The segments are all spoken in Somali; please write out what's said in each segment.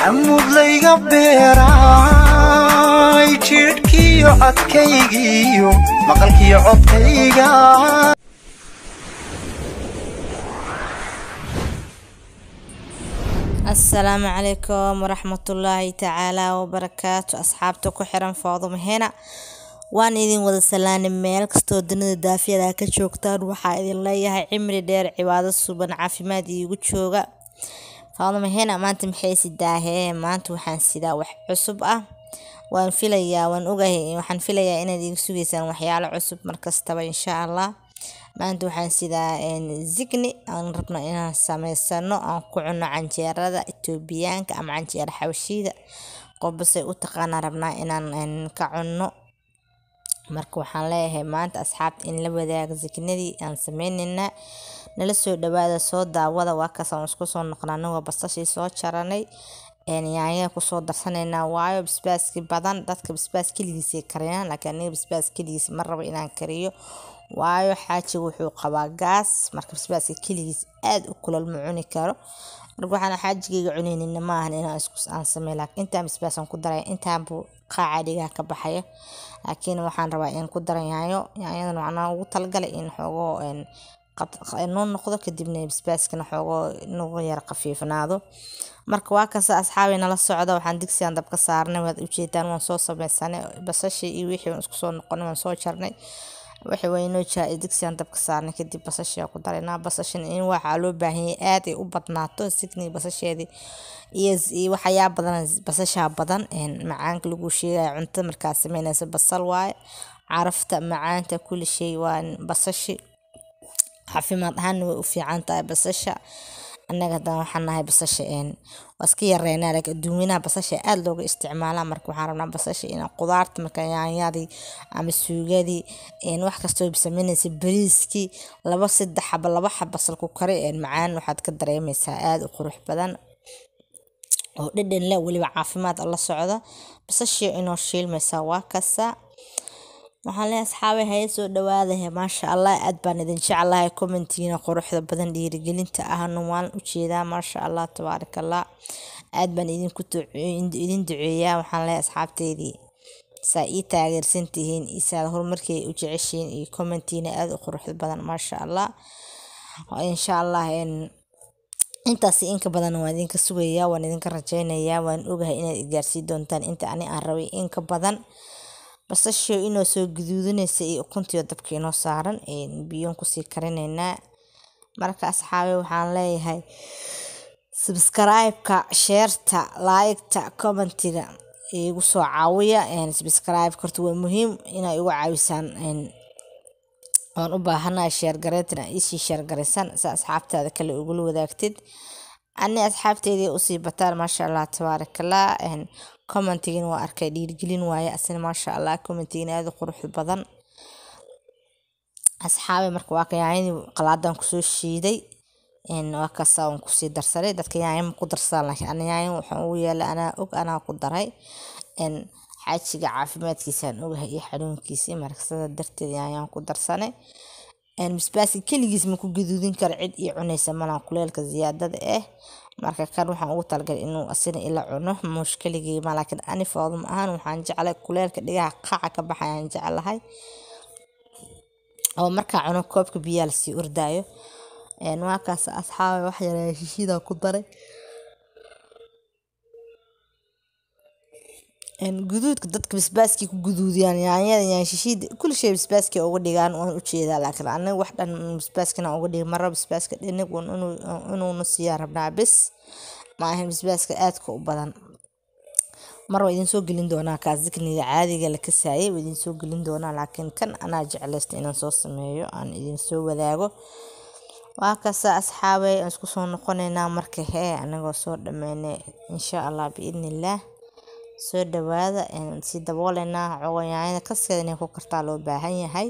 camudlayga beeraay jidhkiyo codkaygiiyo maqalkiyo codkayga. Asalaamu calaykum waraxmatullaahi tacaala wabarakaatu asxaabta ku xiran foodumo hena waan idin wada salaanay meel kastoo dunida daafiyada ka joogtaan waxaa idin leeyahay cimri dheer cibaado suban caafimaad iigu jooga foodumo hena maanta maxay sidaahee maanta waxaan sidaa wax cusub ah. Waan filayaa waan ogahay waxaan filayaa inaad iga sugaysaan waxyaalo cusub markastaba insha allah maanta waxaan sidaa zigni aan rabno inaan sameysano aan ku cuno canjeerada etoobiyaanka ama canjeera xabashiida qobasay u taqaanaa rabnaa inaan ka cunno marka waxaan leeyahay maanta asxaabta in la wadaago zignadii aan sameyneynaa nala soo dhawaada soo daawada waa kaas aan isku soo noqnaa anagoo basashii soo jaranay yaanyada ku soo darsanaynaa waayo basbaaski badan dadka basbaas keligiisay kariyaan laakiin aniga basbaas keligiis ma rabo inaan kariyo. Waayo xaajiga wuxuu qabaa gaas marka basbaaska keligiis aada u kulal ma cuni karo. Marka waxaan xaajigayga cuneynina maahan inaan isku aan laakiin intaan basbaasaan ku daraya intaan qaaca dhigaa ka baxaya laakiin waxaan rabaa in ku daran yaayo yaanyadan macnaa ugu talagalay in xoogoo noo noqdo kadibna basbaaskana xoogoo nagu yara khafiifnaado marka waa kasta asxaabi nala socda waxaan digsigan dabka saarnay waad ujeedaan waan soo sameysanay basashii iyo wixii waan isku soo noqonay waan soo jarnay. Wixii waynoo jaa digsigan dabka saarnay kadib basashii ku daraynaa basashan in waxaa loo baahanyay aad ay u badnaato signi basasheedii iyo waxyaa badan basashaa badan macaanka lagu sheegaya cuntada markaa sameynaysa basal waaye. Carafta macaanta kulli shay waa basashi caafimaad ahaanna way u fiican tahay basasha. Annaga hadan waxaan nahay basasha waa iska yareynaa laakiin adduunyanaha basasha aada looga isticmaalaa marka waxaan rabnaa basasha in qudaarta marka yaanyadii ama suugadii wax kastoo sameynaysa bariiskii laba saddex xaba laba xab basal ku kari macaan waxaad ka dareemaysaa aada u qurux badan. Oo dhadhan leh weliba caafimaad la socda. Basashii inoo shiilmaysaa waa kasa waxaan leeyahay asxaabay haya soo dhawaadahe maasha allah aad baan idin jeclahay commentiina quruxda badan dhiirigelinta ahna waan u jeedaa maasha allah tabaarak allah aad baan idinku idin duceeyaa waxaan leeyahay asxaabteydii saa ii taageersan tihiin isaad horumarkay u jeceshiin iyo commentiina aada u quruxda badan maasha allah insha allah intaasi inka badan waan idinka sugayaa waan idinka rajeynayaa waan ogahay inaad igaarsii doontaan. Inta ani aan rabay inka badan basasho inoo soo guduudanaysa iyo ukuntiyo dabka inoo saaran biyoon ku sii karinaynaa. Marka asxaabe waxaan leeyahay sabscribe-ka sheerta laayigta commentiga igu soo caawiya. Sabscribe horta waa muhiim inay igu caawisaan waan u baahanahay sheergareyntina isii sheergaraysan si asxaabtaada kale ugula wadaagtid ani asxaabteydii u sii bataan maasha allah tabaarakallah commentigin waa arkay dhiirgelin waaye asina maasha allah commentigin aada qurux badan. Asxaabe marka waa ka yaanyadii qalaadan ku soo shiiday waa kaasa aan ku sii darsaday. Dadka yaanya ma ku darsadaan laakiin ana yaanya waxaan ugu yeelay anaa og anaa ku daray. Xaajiga caafimaadkiisaan ogahay iyo xanuunkiisii marka sida darteed yaanyaan ku darsanay basbaaska keligiis ma ku gaduudin karo cid iyo cunaysa malan kuleelka ziyaadada ah marka kan waxaan ugu talagalay inuu asina ila cuno. Muush keligii ma laakiin ani foodum ahaan waxaan jeclay kuleelka dhigaha qaaca ka baxayaan jeclahay. Oo markaa cuno koobka biyaa la sii ordaayo waa kaas asxaabay wax yaraa shishiida ku daray guduudka dadka basbaaskii ku guduudiyaan yaanyada yaanshishiida kulli shay basbaaskii uga dhigaan waan u jeedaa laakiin aniga wax dhan basbaaskina uga dhigi mara basbaaska dhinig inuuna siiyaa rabnaa bis ma ahan basbaaska aadka u badan. Mar waa idin soo gelin doonaa kaas caadiga la kasaayay waa idin soo gelin doonaa. Laakiin kan anaa jeclaysta inaan soo sameeyo aan idin soo wadaago. Waa kasta asxaabay aan isku soo noqonaynaa marka hee anagoo soo dhameynay insha allah biidni illaah soo dhawaada sii dabooleynaa cogoyaanyada kaskeeda inay ku kartaa loo baahan yahay.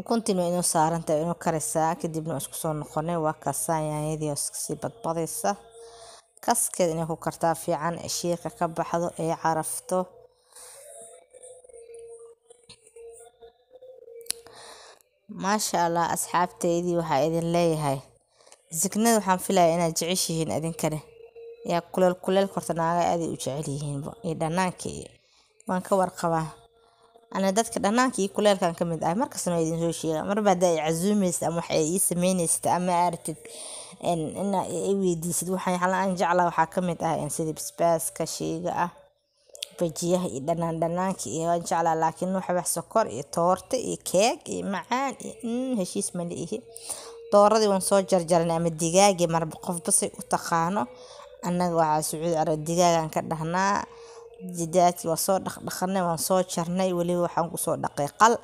Ukuntiin waa inuu saarantahay inuu karaysaa kadibna isku soo noqonay waa kasaa yaanyadii sii badbadaysa. Kaskeeda inay ku kartaa fiican shiiqa ka baxdo ee carafto. Maasha allah asxaabteydii waxaa idin leeyahay. Zignada waxaan filayaa inaad jeceshihiin idinkane yaa kuleel kuleel korta naaga aaday u jecel yihiinba. Iyo dhanaanka iyo waan ka warqabaa. Ana dadka dhanaanka iyo kuleelkan ka mid ah markastana waa idin soo sheega marba hadda ay casuumaysa ama wax ay ii sameynaysid ama aragtid ina ay weydiisid. Waxaan aan jeclaa waxaa ka mid ah sida basbaaska sheyga ah bajiyaha iyo dhanaan dhanaanka iyo waan jeclaa laakiin waxa wax sokor iyo toorta iyo keeg iyo macaan iyo heshiis ma liihi dooradii waan soo jarjaranay ama digaagii marba qofba say u taqaano annaga waxaa sacuudi carab digaagan ka dhahnaa jidaadkii waa soo dhaqdhaqanay waan soo jarnay weliba waxaan ku soo dhaqay qal.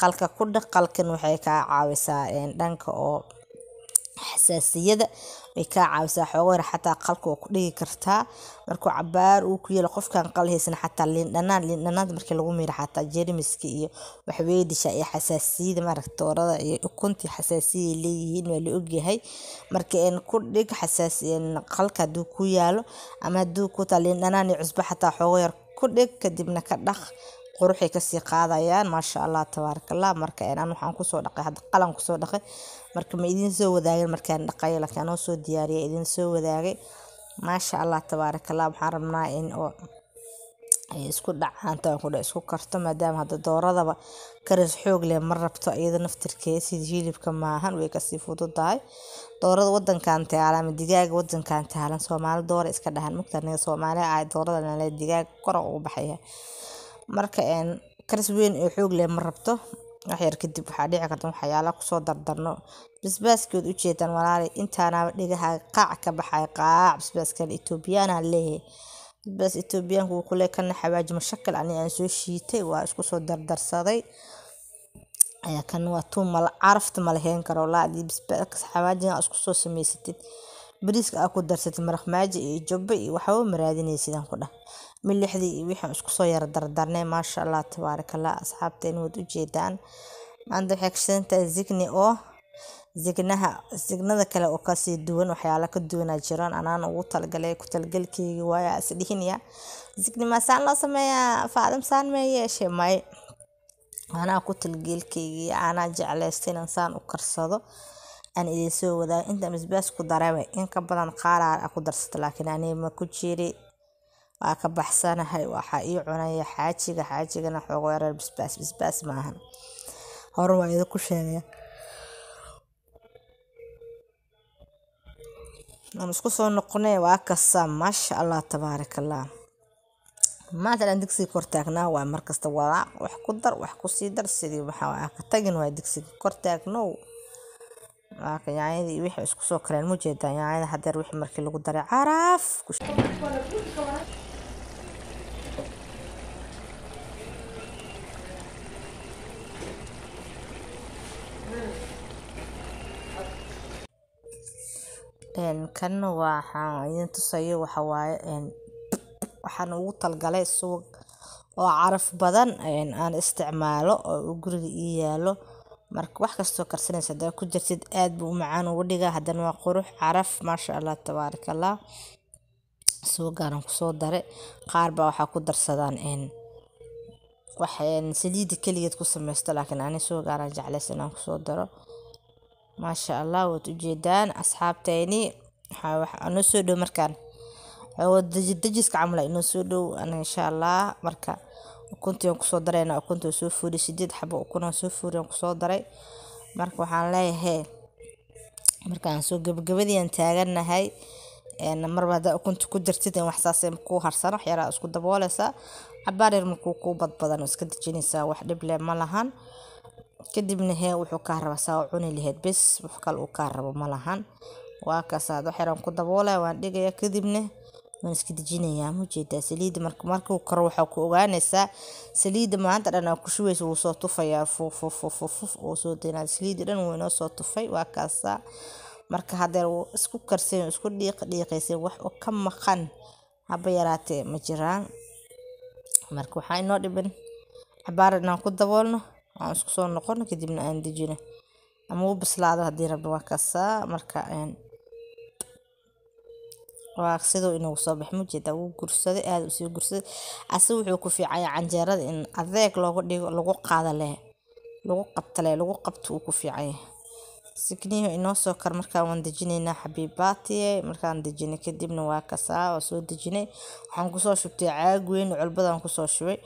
Qalka ku dhaq qalkan waxay kaa caawisaa dhanka oo xasaasiyada way kaa caawisaa xooga xataa qalka waa ku dhigi kartaa. Markuu cabaar uu ku yeelo qofkan qalhaysan xataa liindhanaan liindhanaanta markii lagu miiro xataa jermiska iyo waxbay dishaa iyo xasaasiyada maaragta doorada iyo ukuntii xasaasiyay leeyihiin waa la ogyahay marka ku dhig xasaasi qalka hadduu ku yaalo ama hadduu ku liindhanaan iyo cusbo xataa xooga yar ku dhig kadibna ka dhaq quruxay ka sii qaadayaan maasha allah tabaarakallah marka aan waxaan ku soo dhaqay hadda qalan ku soo dhaqay marka ma idiin soo wadaagin markaan dhaqayo laakiin anoo soo diyaariyay idiin soo wadaagay. Maasha allah tabaarakallah waxaan rabnaa in oo ay isku dhacaanto aan kudha isku karto maadaama hadda dooradaba karis xoog leh ma rabto iyada naftirkeeda sida hilibka maahan way ka sii fududahay doorada wadankan taalan ama digaaga wadankan taalan soomaali doora iska dhahan mugta aniga soomaali ah doorada nale digaag kora ugu baxaya marka karis weyn oo xoog leh ma rabto. Waxyar kadib waxaa dhici karta waxyaala ku soo dardarno. Basbaaskeed ujeedaan walaali intaanaba dhigaha qaac ka baxay qaac. Basbaaskan etoobiyana leeyahay. Basbaas etoobiyaanku kule kana xawaaji mashakal ani aan soo shiitay waa isku soo dardarsaday. Ayaa kan waa tuu mala carafta ma lahayn karo. Laa basbaaska xawaajiga isku soo samaysatid bariiska aa ku darsatid maraq maaji iyo jubba iyo waxba maraadinaysidaan ku dhah milixdii iyo wixii isku soo yara dardarnay maasha allah tabaarakallah asxaabteen waad ujeedaan maanta waxay kashidantahay zigni oo zignaha zignada kale oo ka sii duwan waxyaala ka duwanaa jiraan. Anaan ugu talagalay ku talagalkeyga waaya isdhihinaya zigni maasaan loo sameeyaa? Faadam saan mee yeeshe may. Anaa ku talagelkeygii anaa jeclaysta inaan saan u karsado aan idin soo wadaago intaan basbaas ku dareeba in ku darsata laakiin aniga ma ku jiri. Waa ka baxsanahay waxaa ii cunaya xaajiga xaajigana xoogo yareer basbaas basbaas maahan hore waa idinku sheegaya. Aan isku soo noqonay waa kasaa maasha allah tabaarakallah maanta dhan digsiga kor taagnaa markasta walaaq wax ku dar wax ku sii dar sidii waxaa ka tagin waa digsiga kor waaka yaanyadii wixii isku soo kareen ma jeedaa yaanyada hadeer wixii markii lagu daray caraaf. Kanna waxaan idin tusayo waxa waaye waxaan ugu talgalay subag oo caraf badan aan isticmaalo oo guriga ii yaalo marka wax kastoo karsanaysa hadaa ku jirtid aad buu u macaan uga dhigaa. Haddana waa qurux caraf maasha allah tabaarakallah subagaanan ku soo dare. Qaar baa waxaa ku darsadaan wax saliida keligeed ku samaysto laakiin ani subagaanan jeclays inaan ku soo daro. Maasha allah waad ujeedaan asxaabteyni noo soo dhow markaan. Dajiska camal inoo soo dhow insha allah marka ukuntii aan ku soo darayna ukunta soo fuuri sideed xabo ukun aan soo fuuri aan ku soo daray. Marka waxaan leeyahay markaan soo gabagabadii aan taaganahay marba haddaa ukunta ku jirtid wax saasay kuu harsan wax yaraa isku dabooleysaa. Cabaar yar markuu kuu badbadan oo iska dejinaysaa wax dhib leh ma lahan. Kadibna hee wuxuu kaa rabaa saa cuni lahayd bes wax kale uu kaa rabo ma lahan. Waa kaasaad wax yaraan ku daboolaya waan dhigaya kadibna waan iska dejinayaa mujeedaa saliidda marka markuu karo waxaa ku ogaanaysaa saliidda maanta dhan aa ku shubeysa wuu soo tufayaa. Fufufufufuf uu soo daynaa saliidda dhan wuu inoo soo tufay waa kaasaa marka hadeer wuu isku karsan isku dhiiq dhiiqaysay wax oo ka maqan haba yaraatee ma jiraan. Marka waxaa inoo dhiban cabaar inaan ku daboolno aan isku soo noqono kadibna aan dejino. Ama u bislaado haddii rabno waa kaasaa marka waa siduu inoogu soo bax mujeeda wuu gursaday aada u sii gursaday asiga wuxuu ku fiicaya canjeerada in adeeg looga dhigo lagu qaada leh lagu qabta leh lagu qabto uu ku fiicanya sikniihu inoo soo kar markaan waan dejinaynaa xabiibaatiye markaan dejinay kadibna waa kasaa waa soo dejinay. Waxaan ku soo shubtay caag weyn culbadaan ku soo shubay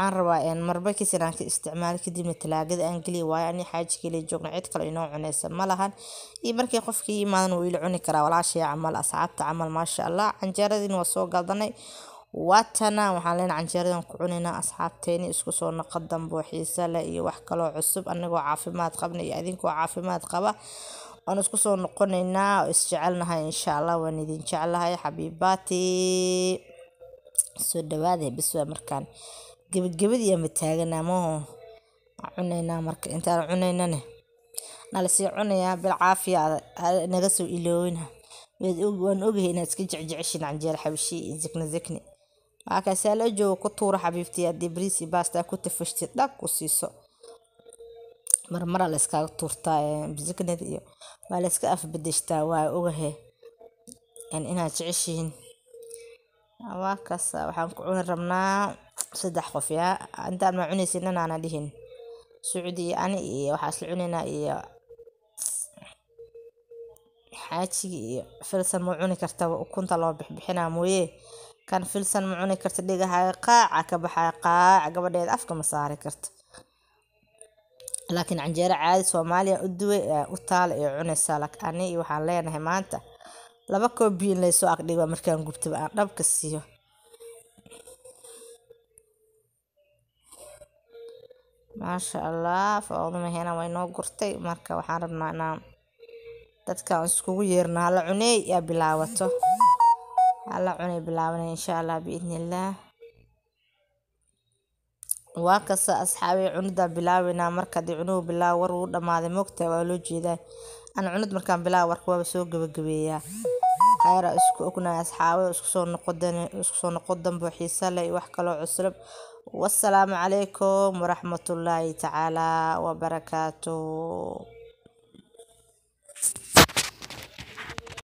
waxaan rabaa marba kis inaan ka isticmaalo kadibna talaagada aan geliya waayo ani xaaji keliya joogna cid kale inoo cunaysa. Ma lahan. Iyo markii qofkii imaadan wuu ila cuni karaa walaashaya camal. Asxaabta camal maasha allah. Canjeeradiina waa soo galdanay. Waatana waxaan leenahay canjeeradan ku cunaynaa asxaabteeni isku soo naqa dambo xiisa leh iyo wax kaloo cusub. Anagoo caafimaad qabna iyo idinkoo caafimaad qaba waan isku soo noqonaynaa oo isjecelnahay insha allah waan idin jeclahay xabiibaati soo dhawaada biswaa markaan gebagabadii ama taaganaa maho cunaynaa marka intaan cunaynane. Nalasii cunayaa bil caafiya naga soo iloowina waan ogahay inaad iska jecjeceshin canjeer xabishi iyo zikna zikni. Waakaasaa la jooga ku tuura xabiibtii haddii bariis iyo ku tafashtid dhag ku siiso. Marmara la iskaaga tuurtaa ziknada iyo waa la iska waa ogahe inaad jeceshihiin. Waa waxaan ku cuni rabnaa saddex qof yaa intaan ma cunaysin inaana dhihin. Sucudi iyo ani iyo waxaa isla cunaynaa iyo xaajiga iyo filsan ma cuni karta ukunta loo bixbixinaa mooye. Kan filsan ma cuni karta dhigahaaga qaaca ka baxaya qaaca gabadheeda afka ma saari karta. Laakiin canjeero caadi soomaaliya u duway u taala ee cunaysaa ani iyo waxaan leenahay maanta laba koob biyo in laysoo agdhigo markaan gubtaba aan dhabka siiyo maasha allah fawdumahena way noo gurtay. Marka waxaan rabnaa inaan dadkaan iskugu yeerno hala cuney yaa bilaabato. Hala cunay bilaabanay insha allah biidni illaah waa kasta asxaabay cunidaa bilaabeynaa marka haddii cunuhu bilaaw war uu dhamaaday mogta waa loo jeedaa. Ana cunid markaan bilaaw warka waaba soo gabagabeeyaa khayra isku ognahay asxaabay isku soo noqon dambo xiisa leh wax kaloo cuslub wassalaamu calaykum waraxmatullaahi tacaalaa wabarakaatuh